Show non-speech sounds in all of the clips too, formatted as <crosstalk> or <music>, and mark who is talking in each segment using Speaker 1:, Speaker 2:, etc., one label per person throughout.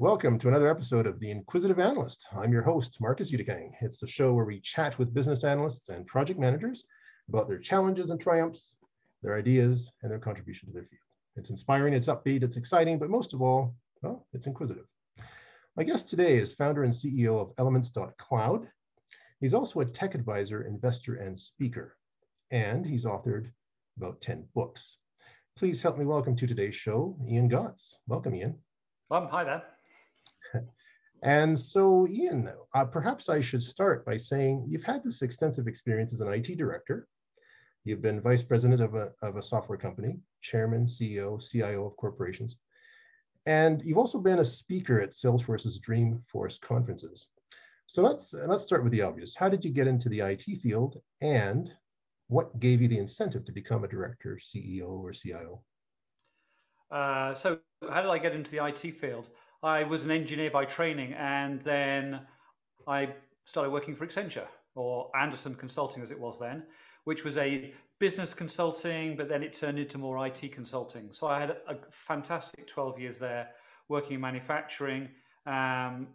Speaker 1: Welcome to another episode of The Inquisitive Analyst. I'm your host, Marcus Utikang. It's the show where we chat with business analysts and project managers about their challenges and triumphs, their ideas, and their contribution to their field. It's inspiring, it's upbeat, it's exciting, but most of all, well, it's inquisitive. My guest today is founder and CEO of Elements.cloud. He's also a tech advisor, investor, and speaker, and he's authored about 10 books. Please help me welcome to today's show, Ian Gotts. Welcome, Ian.
Speaker 2: Um, hi there.
Speaker 1: And so, Ian, uh, perhaps I should start by saying you've had this extensive experience as an IT director. You've been vice president of a, of a software company, chairman, CEO, CIO of corporations. And you've also been a speaker at Salesforce's Dreamforce conferences. So let's, let's start with the obvious. How did you get into the IT field and what gave you the incentive to become a director, CEO, or CIO?
Speaker 2: Uh, so, how did I get into the IT field? I was an engineer by training, and then I started working for Accenture or Andersen Consulting, as it was then, which was a business consulting, but then it turned into more IT consulting. So I had a fantastic 12 years there working in manufacturing um,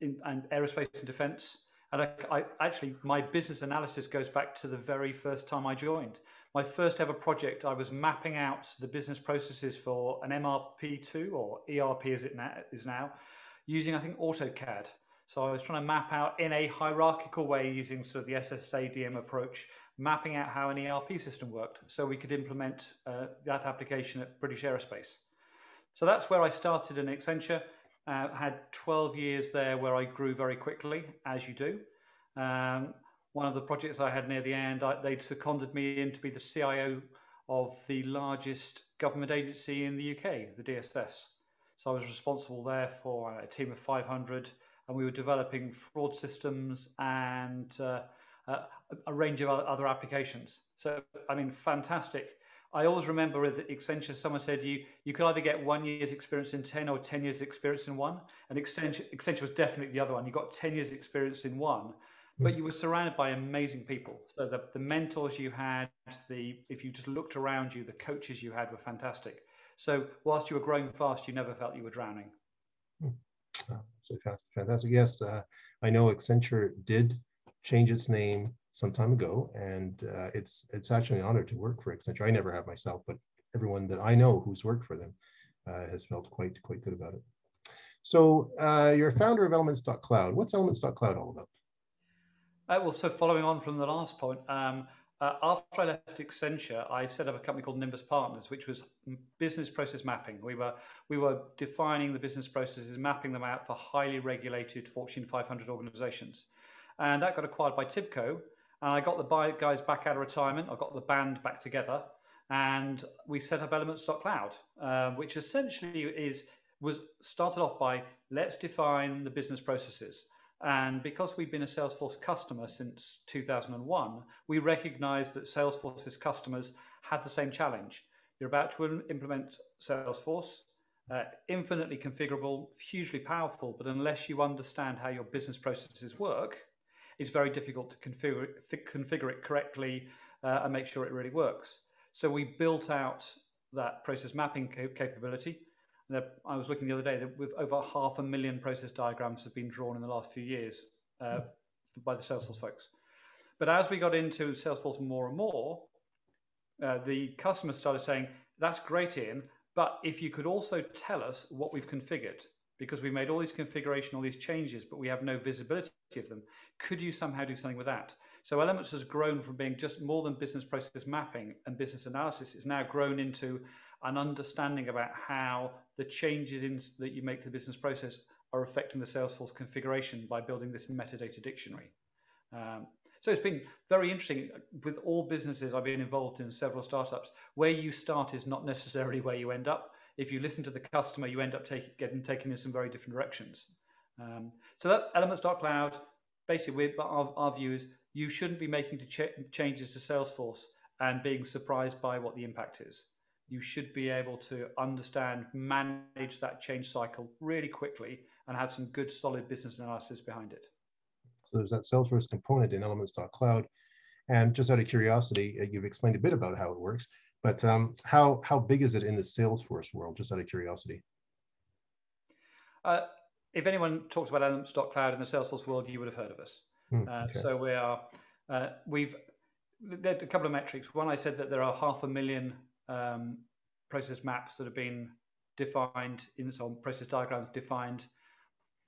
Speaker 2: in, and aerospace and defense. And I, I, actually, my business analysis goes back to the very first time I joined. My first ever project, I was mapping out the business processes for an MRP2 or ERP as it now, is now, using I think AutoCAD. So I was trying to map out in a hierarchical way using sort of the SSADM approach, mapping out how an ERP system worked, so we could implement uh, that application at British Aerospace. So that's where I started in Accenture. Uh, had 12 years there where I grew very quickly, as you do. Um, one of the projects I had near the end, I, they'd seconded me in to be the CIO of the largest government agency in the UK, the DSS. So I was responsible there for a team of 500, and we were developing fraud systems and uh, a range of other applications. So, I mean, fantastic I always remember with Accenture, someone said you you could either get one year's experience in 10 or 10 years experience in one. And Accenture, Accenture was definitely the other one. You got 10 years experience in one, but hmm. you were surrounded by amazing people. So the, the mentors you had, the if you just looked around you, the coaches you had were fantastic. So whilst you were growing fast, you never felt you were drowning.
Speaker 1: Oh, so fantastic. Yes, uh, I know Accenture did change its name some time ago, and uh, it's it's actually an honor to work for Accenture. I never have myself, but everyone that I know who's worked for them uh, has felt quite quite good about it. So uh, you're a founder of Elements.cloud. What's Elements.cloud all about?
Speaker 2: Uh, well, so following on from the last point, um, uh, after I left Accenture, I set up a company called Nimbus Partners, which was business process mapping. We were we were defining the business processes, mapping them out for highly regulated Fortune 500 organizations, and that got acquired by Tibco, and I got the guys back out of retirement. I got the band back together, and we set up Elements.cloud, um, which essentially is was started off by let's define the business processes. And because we've been a Salesforce customer since 2001, we recognize that Salesforce's customers have the same challenge. You're about to implement Salesforce, uh, infinitely configurable, hugely powerful, but unless you understand how your business processes work, it's very difficult to configure it, configure it correctly uh, and make sure it really works. So we built out that process mapping capability. And I was looking the other day that with over half a million process diagrams have been drawn in the last few years uh, by the Salesforce folks. But as we got into Salesforce more and more, uh, the customers started saying, that's great, Ian, but if you could also tell us what we've configured, because we've made all these configuration, all these changes, but we have no visibility of them. Could you somehow do something with that? So Elements has grown from being just more than business process mapping and business analysis. It's now grown into an understanding about how the changes in, that you make to the business process are affecting the Salesforce configuration by building this metadata dictionary. Um, so it's been very interesting with all businesses I've been involved in several startups. Where you start is not necessarily where you end up if you listen to the customer, you end up take, getting taken in some very different directions. Um, so that elements.cloud, basically our, our view is you shouldn't be making ch changes to Salesforce and being surprised by what the impact is. You should be able to understand, manage that change cycle really quickly and have some good solid business analysis behind it.
Speaker 1: So there's that Salesforce component in elements.cloud. And just out of curiosity, uh, you've explained a bit about how it works. But um, how how big is it in the Salesforce world? Just out of curiosity.
Speaker 2: Uh, if anyone talks about Elements.cloud in the Salesforce world, you would have heard of us. Mm, okay. uh, so we are, uh, we've, there a couple of metrics. One, I said that there are half a million um, process maps that have been defined in some process diagrams defined.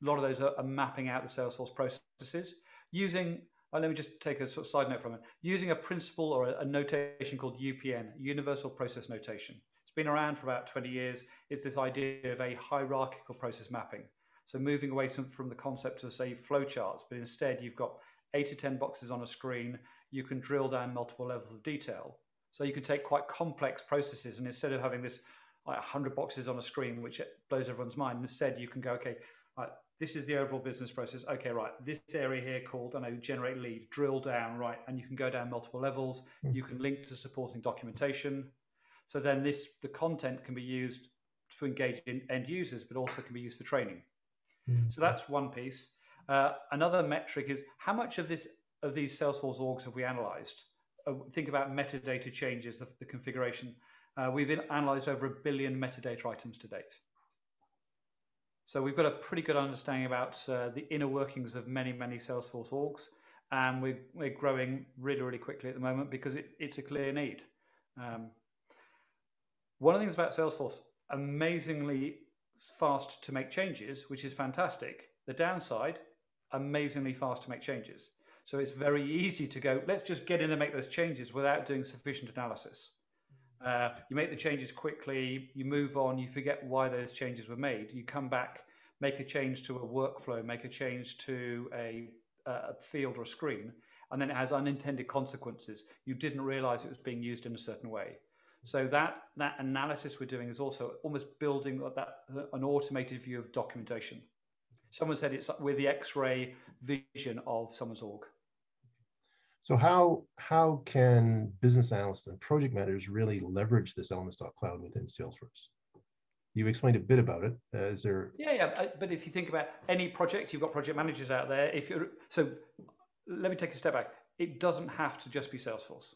Speaker 2: A lot of those are, are mapping out the Salesforce processes using uh, let me just take a sort of side note from it. Using a principle or a, a, notation called UPN, Universal Process Notation. It's been around for about 20 years. It's this idea of a hierarchical process mapping. So moving away from, from the concept of, say, flowcharts, but instead you've got eight to 10 boxes on a screen. You can drill down multiple levels of detail. So you can take quite complex processes, and instead of having this like 100 boxes on a screen, which blows everyone's mind, instead you can go, okay, right, this is the overall business process. Okay, right, this area here called, I know, generate lead, drill down, right, and you can go down multiple levels. Mm. You can link to supporting documentation. So then this, the content can be used to engage in end users, but also can be used for training. Mm. So that's one piece. Uh, another metric is how much of this of these Salesforce orgs have we analyzed? Uh, think about metadata changes, the, the configuration. Uh, we've analyzed over a billion metadata items to date. So we've got a pretty good understanding about uh, the inner workings of many, many Salesforce orgs. And we're, we're growing really, really quickly at the moment because it, it's a clear need. Um, one of the things about Salesforce, amazingly fast to make changes, which is fantastic. The downside, amazingly fast to make changes. So it's very easy to go, let's just get in and make those changes without doing sufficient analysis. Uh, you make the changes quickly, you move on, you forget why those changes were made. You come back, make a change to a workflow, make a change to a, a field or a screen, and then it has unintended consequences. You didn't realize it was being used in a certain way. So that that analysis we're doing is also almost building that an automated view of documentation. Someone said it's with the X-ray vision of someone's org.
Speaker 1: So how how can business analysts and project managers really leverage this Elements.cloud within Salesforce? You explained a bit about it. Uh, is there?
Speaker 2: Yeah, yeah. But if you think about any project, you've got project managers out there. If you're so, let me take a step back. It doesn't have to just be Salesforce.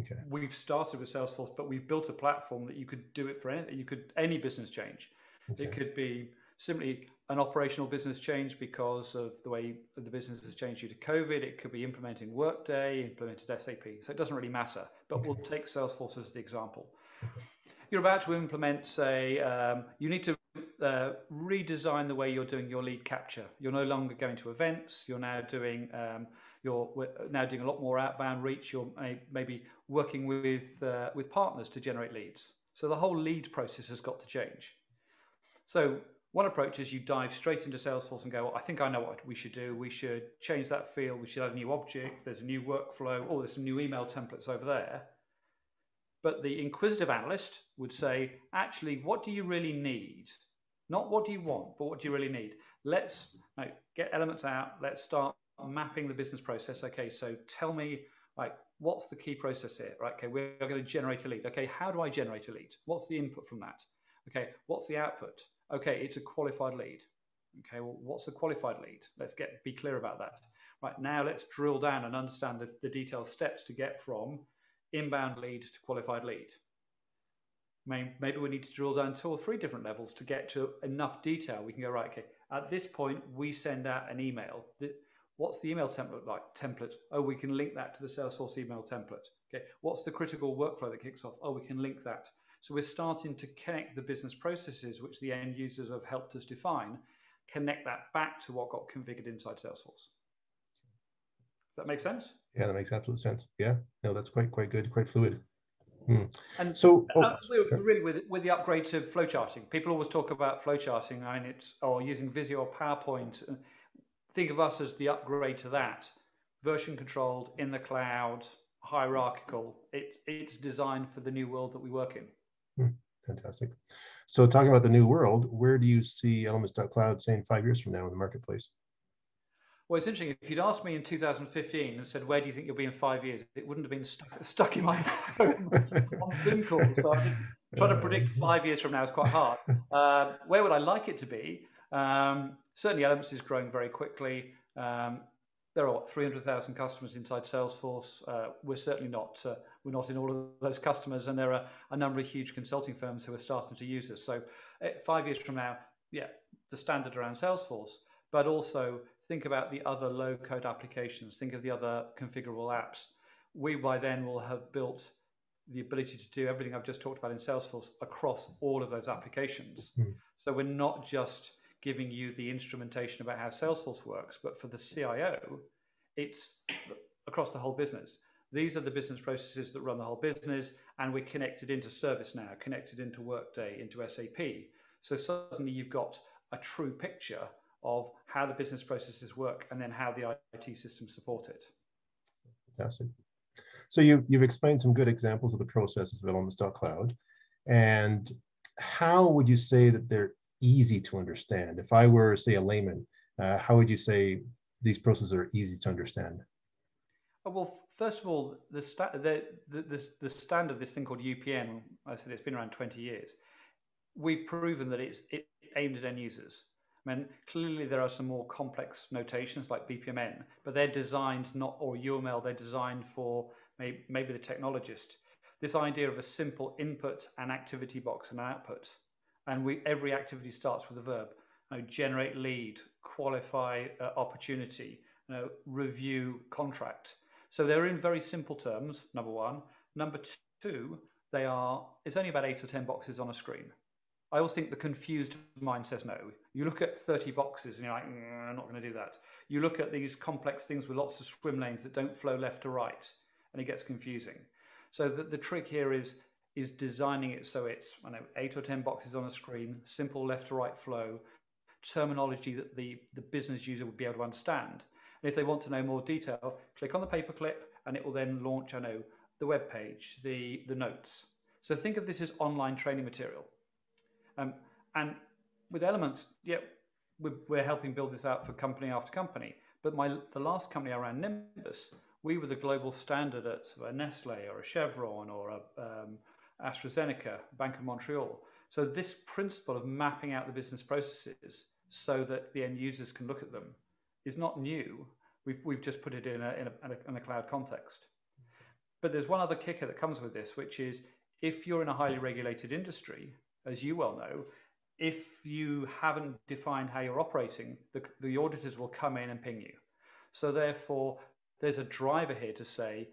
Speaker 1: Okay.
Speaker 2: We've started with Salesforce, but we've built a platform that you could do it for any, you could any business change. Okay. It could be simply an operational business change because of the way the business has changed due to COVID. It could be implementing Workday, implemented SAP. So it doesn't really matter. But okay. we'll take Salesforce as the example. Okay. You're about to implement, say, um, you need to uh, redesign the way you're doing your lead capture. You're no longer going to events. You're now doing um, you're now doing a lot more outbound reach. You're maybe working with uh, with partners to generate leads. So the whole lead process has got to change. So one approach is you dive straight into Salesforce and go, I think I know what we should do. We should change that field. We should add a new object. There's a new workflow. Oh, there's some new email templates over there. But the inquisitive analyst would say, actually, what do you really need? Not what do you want, but what do you really need? Let's get elements out. Let's start mapping the business process. Okay, so tell me, like, what's the key process here? Right, okay, we're going to generate a lead. Okay, how do I generate a lead? What's the input from that? Okay, what's the output? Okay, it's a qualified lead. Okay, well, what's a qualified lead? Let's get be clear about that. Right now, let's drill down and understand the, the detailed steps to get from inbound lead to qualified lead. Maybe we need to drill down two or three different levels to get to enough detail. We can go, right, okay, at this point, we send out an email. What's the email template like? Template. Oh, we can link that to the Salesforce email template. Okay. What's the critical workflow that kicks off? Oh, we can link that. So we're starting to connect the business processes, which the end users have helped us define, connect that back to what got configured inside Salesforce. Does that make sense?
Speaker 1: Yeah, that makes absolute sense. Yeah, no, that's quite quite good, quite fluid. Hmm.
Speaker 2: And so, oh, uh, really with with the upgrade to flowcharting, people always talk about flowcharting. I mean, it's or using Visio or PowerPoint think of us as the upgrade to that version controlled in the cloud hierarchical it, it's designed for the new world that we work in
Speaker 1: hmm, fantastic so talking about the new world where do you see elements.cloud saying five years from now in the marketplace
Speaker 2: well, it's interesting. If you'd asked me in 2015 and said, "Where do you think you'll be in five years?" it wouldn't have been stuck, stuck in my phone <laughs> on Zoom calls. So trying to predict five years from now is quite hard. <laughs> Uh, where would I like it to be? Um, certainly, Elements is growing very quickly. Um, there are what, 300,000 customers inside Salesforce. Uh, we're certainly not uh, we're not in all of those customers, and there are a number of huge consulting firms who are starting to use us. So, uh, five years from now, yeah, the standard around Salesforce, but also think about the other low code applications, think of the other configurable apps. We by then will have built the ability to do everything I've just talked about in Salesforce across all of those applications. Mm. So we're not just giving you the instrumentation about how Salesforce works, but for the CIO, it's across the whole business. These are the business processes that run the whole business, and we're connected into ServiceNow, connected into Workday, into SAP. So suddenly you've got a true picture of how the business processes work and then how the IT systems support it.
Speaker 1: Fantastic. So you, you've explained some good examples of the processes of Elements.cloud. And how would you say that they're easy to understand? If I were, say, a layman, uh, how would you say these processes are easy to understand?
Speaker 2: Uh, well, first of all, the, sta- the, the, the, the standard, this thing called UPN, I said it's been around 20 years. We've proven that it's it aimed at end users. I mean, clearly there are some more complex notations like BPMN, but they're designed not, or UML, they're designed for maybe, maybe the technologist. This idea of a simple input, and activity box, and an output, and we every activity starts with a verb. You know, generate lead, qualify uh, opportunity, you know, review contract. So they're in very simple terms. Number one. Number two, they are. It's only about eight or ten boxes on a screen. I always think the confused mind says no. You look at 30 boxes and you're like, mm, I'm not going to do that. You look at these complex things with lots of swim lanes that don't flow left to right, and it gets confusing. So the, the trick here is is designing it so it's I know eight or ten boxes on a screen, simple left to right flow, terminology that the, the business user would be able to understand. And if they want to know more detail, click on the paperclip and it will then launch, I know, the web page, the, the notes. So think of this as online training material. Um, and with Elements, yeah, we're, we're helping build this out for company after company. But my the last company I ran, Nimbus, we were the global standard at a Nestle or a Chevron or a um, AstraZeneca, Bank of Montreal. So this principle of mapping out the business processes so that the end users can look at them is not new. We've, we've just put it in a, in a, in a cloud context. But there's one other kicker that comes with this, which is if you're in a highly regulated industry, as you well know, if you haven't defined how you're operating, the, the auditors will come in and ping you. So therefore, there's a driver here to say,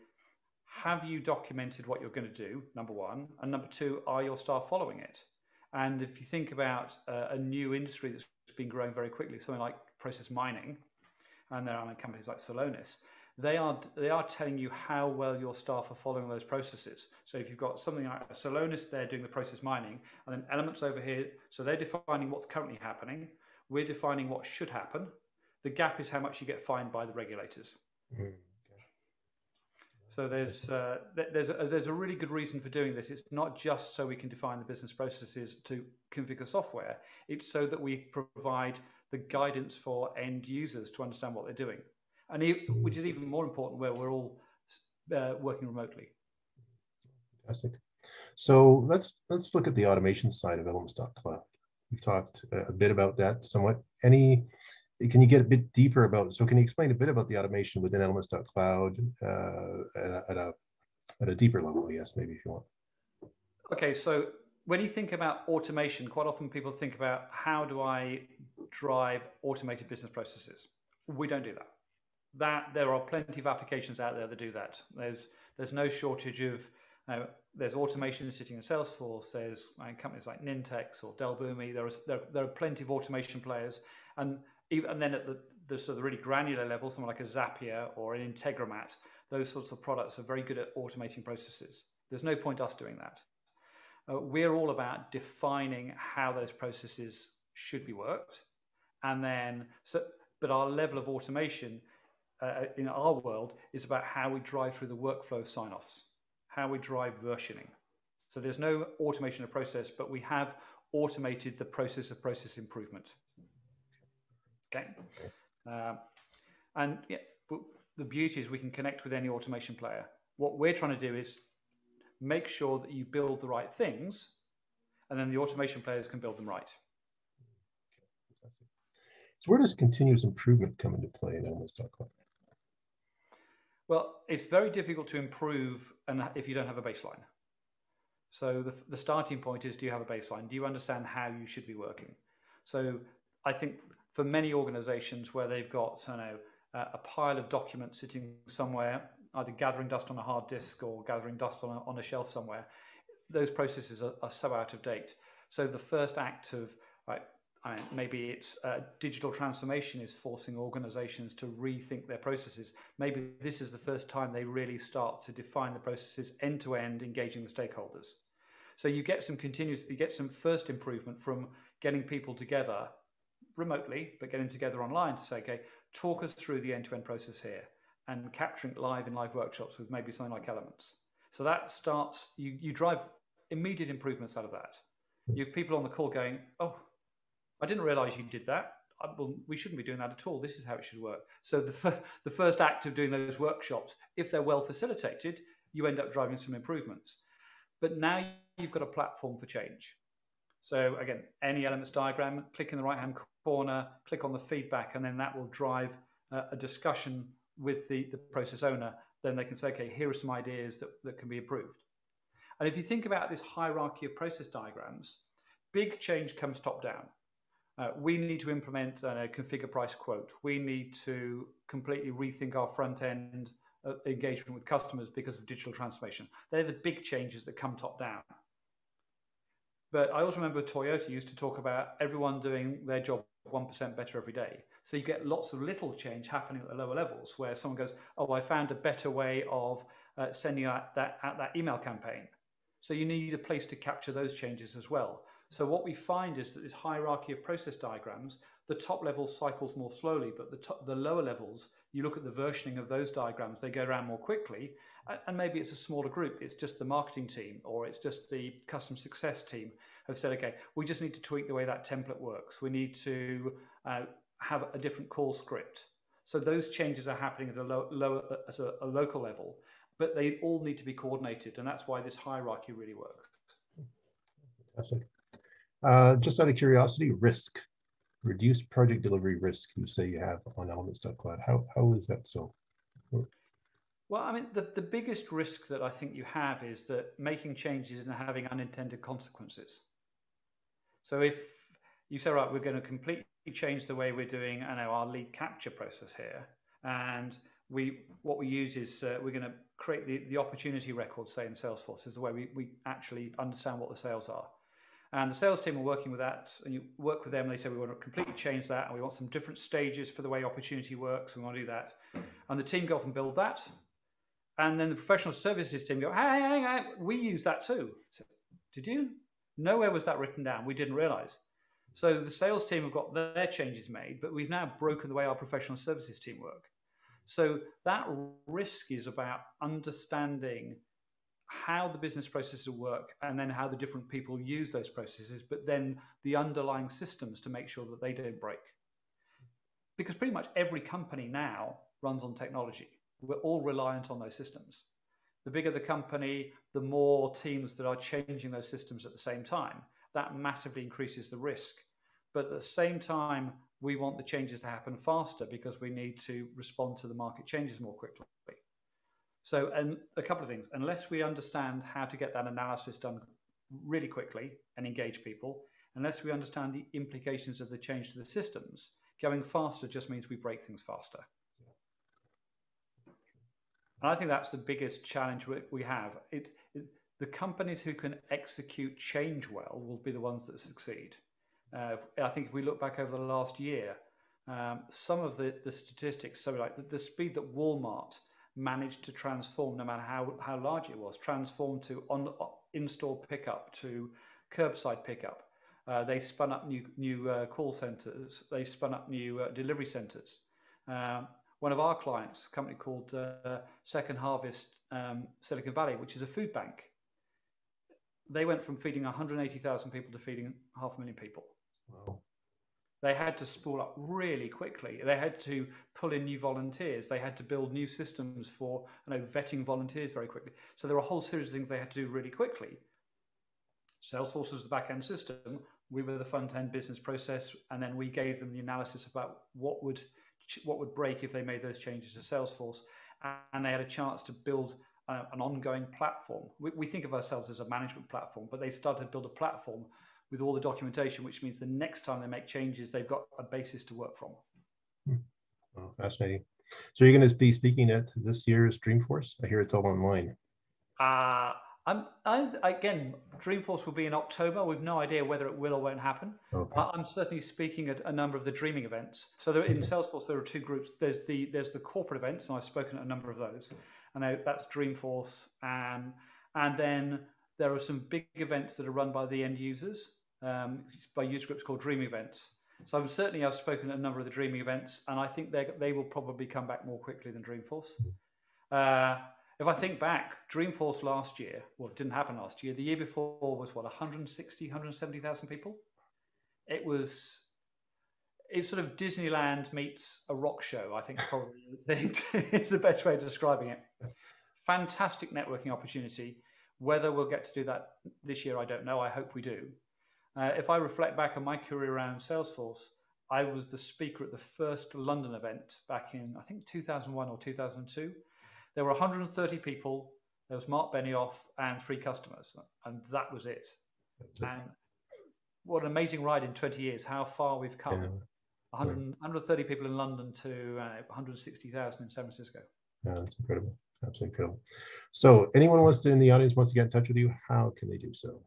Speaker 2: have you documented what you're going to do? Number one, and number two, are your staff following it? And if you think about uh, a new industry that's been growing very quickly, something like process mining, and there are companies like Celonis, they are they are telling you how well your staff are following those processes. So if you've got something like Celonis, they're doing the process mining, and then elements over here, so they're defining what's currently happening. We're defining what should happen. The gap is how much you get fined by the regulators. Mm. So there's uh, there's a, there's a really good reason for doing this. It's not just so we can define the business processes to configure software. It's so that we provide the guidance for end users to understand what they're doing, and which is even more important where we're all uh, working remotely.
Speaker 1: Fantastic. So let's let's look at the automation side of Elements.cloud. We've talked a bit about that somewhat. Any can you get a bit deeper about so can you explain a bit about the automation within elements.cloud uh, at, a, at, a, at a deeper level guess maybe if you want
Speaker 2: okay so when you think about automation quite often people think about how do i drive automated business processes we don't do that that there are plenty of applications out there that do that there's there's no shortage of uh, there's automation sitting in Salesforce. There's uh, companies like Nintex or Dell Boomi. There, there, there are plenty of automation players, and even, and then at the, the sort of really granular level, someone like a Zapier or an Integromat, those sorts of products are very good at automating processes. There's no point us doing that. Uh, we're all about defining how those processes should be worked, and then so. But our level of automation uh, in our world is about how we drive through the workflow of sign-offs, how we drive versioning. So there's no automation of process, but we have automated the process of process improvement. Okay. Uh, and yeah, the beauty is we can connect with any automation player. What we're trying to do is make sure that you build the right things, and then the automation players can build them right.
Speaker 1: So where does continuous improvement come into play in Elements.cloud?
Speaker 2: Well, it's very difficult to improve and if you don't have a baseline. So the, the starting point is, do you have a baseline? Do you understand how you should be working? So I think for many organizations where they've got, I know, a pile of documents sitting somewhere, either gathering dust on a hard disk or gathering dust on a, on a shelf somewhere, those processes are, are so out of date. So the first act of right, I mean, maybe it's uh, digital transformation is forcing organizations to rethink their processes. Maybe this is the first time they really start to define the processes end to end, engaging the stakeholders. So you get some continuous, you get some first improvement from getting people together remotely, but getting together online to say, okay, talk us through the end to end process here and capturing it live in live workshops with maybe something like elements. So that starts, you, you drive immediate improvements out of that. You have people on the call going, oh, I didn't realize you did that. I, well, we shouldn't be doing that at all. This is how it should work. So the, the first act of doing those workshops, if they're well facilitated, you end up driving some improvements. But now you've got a platform for change. So again, any elements diagram, click in the right-hand corner, click on the feedback, and then that will drive uh, a discussion with the, the process owner. Then they can say, okay, here are some ideas that, that can be improved. And if you think about this hierarchy of process diagrams, big change comes top down. Uh, we need to implement a configure price quote. We need to completely rethink our front end uh, engagement with customers because of digital transformation. They're the big changes that come top down. But I also remember Toyota used to talk about everyone doing their job 1% better every day. So you get lots of little change happening at the lower levels where someone goes, Oh, I found a better way of uh, sending out that, out that email campaign. So you need a place to capture those changes as well. So what we find is that this hierarchy of process diagrams, the top level cycles more slowly, but the, top, the lower levels, you look at the versioning of those diagrams, they go around more quickly. And maybe it's a smaller group, it's just the marketing team or it's just the custom success team have said, okay, we just need to tweak the way that template works. We need to uh, have a different call script. So those changes are happening at a, low, low, at a, a local level, but they all need to be coordinated. And that's why this hierarchy really works.
Speaker 1: Fantastic. Uh, just out of curiosity, risk, reduced project delivery risk you say you have on elements.cloud. How, how is that so?
Speaker 2: Well, I mean, the, the biggest risk that I think you have is that making changes and having unintended consequences. So if you say, right, we're going to completely change the way we're doing I know, our lead capture process here, and we what we use is uh, we're going to create the, the opportunity record, say in Salesforce, is the way we, we actually understand what the sales are. And the sales team are working with that, and you work with them. They say we want to completely change that, and we want some different stages for the way opportunity works. And we want to do that, and the team go off and build that, and then the professional services team go, "Hey, hey, hey we use that too." So, Did you? Nowhere was that written down. We didn't realize. So the sales team have got their changes made, but we've now broken the way our professional services team work. So that risk is about understanding how the business processes work and then how the different people use those processes, but then the underlying systems to make sure that they don't break. Because pretty much every company now runs on technology. We're all reliant on those systems. The bigger the company, the more teams that are changing those systems at the same time. That massively increases the risk. But at the same time, we want the changes to happen faster because we need to respond to the market changes more quickly. So, and a couple of things, unless we understand how to get that analysis done really quickly and engage people, unless we understand the implications of the change to the systems, going faster just means we break things faster. And I think that's the biggest challenge we have. It, it, the companies who can execute change well will be the ones that succeed. Uh, I think if we look back over the last year, um, some of the, the statistics, so like the, the speed that Walmart managed to transform, no matter how, how large it was, transform to on in-store pickup to curbside pickup. Uh, they spun up new new uh, call centers. They spun up new uh, delivery centers. Um, one of our clients, a company called uh, Second Harvest um, Silicon Valley, which is a food bank, they went from feeding 180,000 people to feeding half a million people. Wow. They had to spool up really quickly. They had to pull in new volunteers. They had to build new systems for you know, vetting volunteers very quickly. So there were a whole series of things they had to do really quickly. Salesforce was the back end system. We were the front end business process, and then we gave them the analysis about what would what would break if they made those changes to Salesforce, and they had a chance to build uh, an ongoing platform. We, we, think of ourselves as a management platform, but they started to build a platform with all the documentation, which means the next time they make changes, they've got a basis to work from.
Speaker 1: Hmm. Oh, fascinating. So you're going to be speaking at this year's Dreamforce? I hear it's all online.
Speaker 2: Uh, I'm, I, again, Dreamforce will be in October. We've no idea whether it will or won't happen. Okay. I'm certainly speaking at a number of the dreaming events. So there, in Salesforce, there are two groups. There's the there's the corporate events, and I've spoken at a number of those. And that's Dreamforce, and and then there are some big events that are run by the end users, um, by user groups called Dream Events. So I'm certainly I've spoken at a number of the dreaming events, and I think they they will probably come back more quickly than Dreamforce. Uh, if I think back, Dreamforce last year, well, it didn't happen last year. The year before was what 160, 170,000 people. It was it's sort of Disneyland meets a rock show. I think probably <laughs> is the best way of describing it. Fantastic networking opportunity. Whether we'll get to do that this year, I don't know. I hope we do. Uh, if I reflect back on my career around Salesforce, I was the speaker at the first London event back in, I think, 2001 or 2002. There were 130 people. There was Mark Benioff and three customers, and that was it. And what an amazing ride in 20 years, how far we've come. Yeah. 100, 130 people in London to uh, 160,000 in San Francisco.
Speaker 1: Yeah, that's incredible. Absolutely incredible. So, anyone wants to in the audience wants to get in touch with you, how can they do so?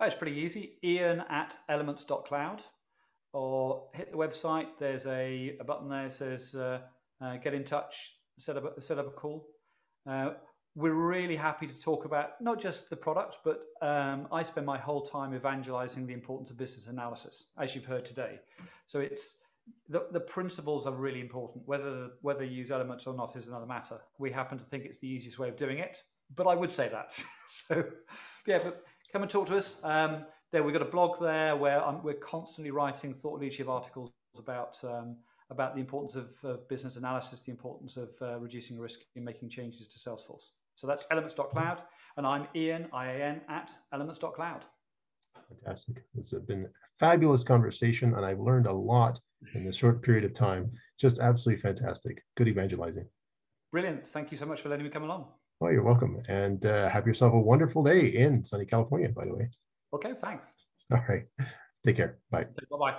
Speaker 2: Oh, it's pretty easy. Ian at elements.cloud or hit the website. There's a, a button there that says uh, uh, get in touch, set up, set up a call. Uh, we're really happy to talk about not just the product, but um, I spend my whole time evangelizing the importance of business analysis, as you've heard today. So it's the, the principles are really important. Whether whether you use elements or not is another matter. We happen to think it's the easiest way of doing it, but I would say that. <laughs> so yeah, but come and talk to us. Um, there, we've got a blog there where I'm, we're constantly writing thought leadership articles about um, about the importance of, of, business analysis, the importance of uh, reducing risk in making changes to Salesforce. So that's elements.cloud, and I'm Ian, I-A-N, at elements.cloud.
Speaker 1: Fantastic. This has been a fabulous conversation, and I've learned a lot in this short period of time. Just absolutely fantastic. Good evangelizing.
Speaker 2: Brilliant. Thank you so much for letting me come along.
Speaker 1: Oh, you're welcome. And uh, have yourself a wonderful day in sunny California, by the way.
Speaker 2: Okay, thanks.
Speaker 1: All right. Take care. Bye.
Speaker 2: Bye bye.